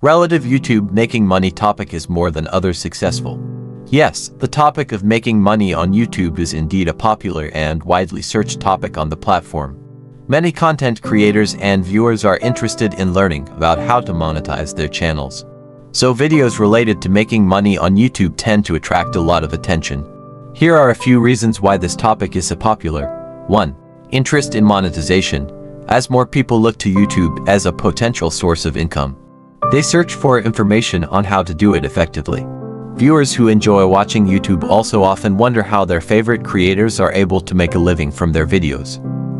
Relative YouTube making money topic is more than others successful. Yes, the topic of making money on YouTube is indeed a popular and widely searched topic on the platform. Many content creators and viewers are interested in learning about how to monetize their channels. So videos related to making money on YouTube tend to attract a lot of attention. Here are a few reasons why this topic is so popular. 1. Interest in monetization. As more people look to YouTube as a potential source of income, they search for information on how to do it effectively. Viewers who enjoy watching YouTube also often wonder how their favorite creators are able to make a living from their videos.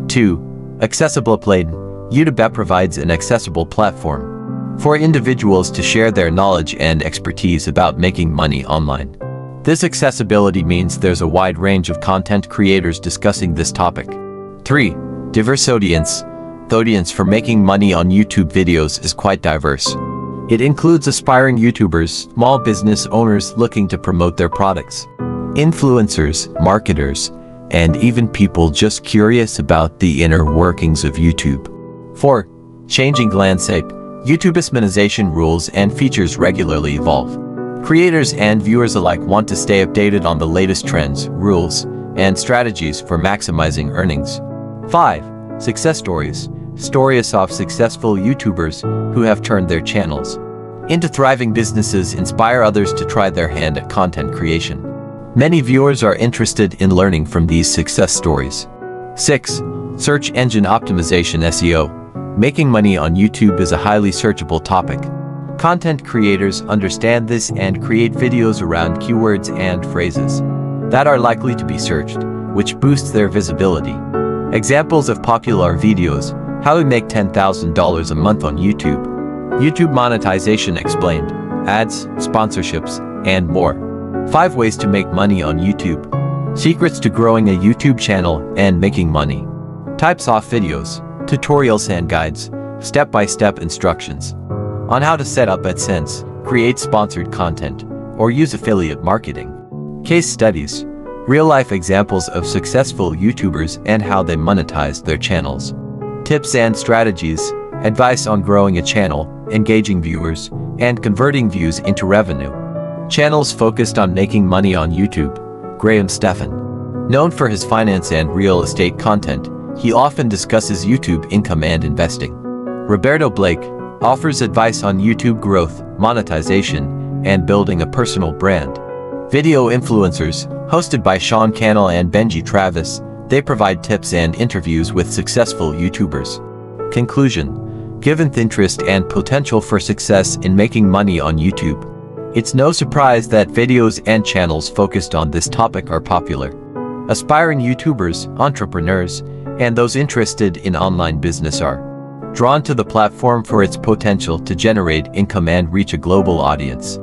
2. Accessible Plane YouTube provides an accessible platform for individuals to share their knowledge and expertise about making money online. This accessibility means there's a wide range of content creators discussing this topic. 3. Diverse audience. The audience for making money on YouTube videos is quite diverse. It includes aspiring YouTubers, small business owners looking to promote their products, influencers, marketers, and even people just curious about the inner workings of YouTube. 4. Changing landscape. YouTube's monetization rules and features regularly evolve. Creators and viewers alike want to stay updated on the latest trends, rules, and strategies for maximizing earnings. 5. Success stories stories of successful YouTubers who have turned their channels into thriving businesses inspire others to try their hand at content creation. Many viewers are interested in learning from these success stories. 6. Search Engine Optimization SEO Making money on YouTube is a highly searchable topic. Content creators understand this and create videos around keywords and phrases that are likely to be searched, which boosts their visibility. Examples of popular videos how to make $10,000 a month on YouTube. YouTube monetization explained, ads, sponsorships, and more. 5 ways to make money on YouTube. Secrets to growing a YouTube channel and making money. Types of videos, tutorials and guides, step-by-step -step instructions. On how to set up AdSense, create sponsored content, or use affiliate marketing. Case studies, real-life examples of successful YouTubers and how they monetized their channels tips and strategies, advice on growing a channel, engaging viewers, and converting views into revenue. Channels focused on making money on YouTube. Graham Stephan. Known for his finance and real estate content, he often discusses YouTube income and investing. Roberto Blake offers advice on YouTube growth, monetization, and building a personal brand. Video influencers, hosted by Sean Cannell and Benji Travis, they provide tips and interviews with successful YouTubers. Conclusion Given the interest and potential for success in making money on YouTube, it's no surprise that videos and channels focused on this topic are popular. Aspiring YouTubers, entrepreneurs, and those interested in online business are drawn to the platform for its potential to generate income and reach a global audience.